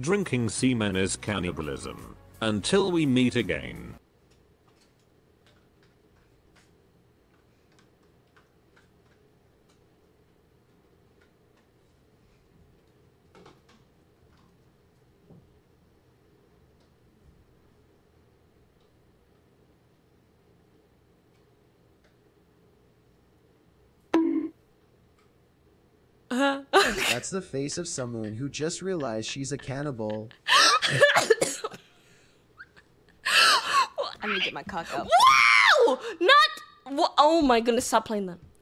Drinking semen is cannibalism. Until we meet again. Uh-huh. That's the face of someone who just realized she's a cannibal. I need to get my cock up. Wow! Not. wha- Oh my goodness! Stop playing that.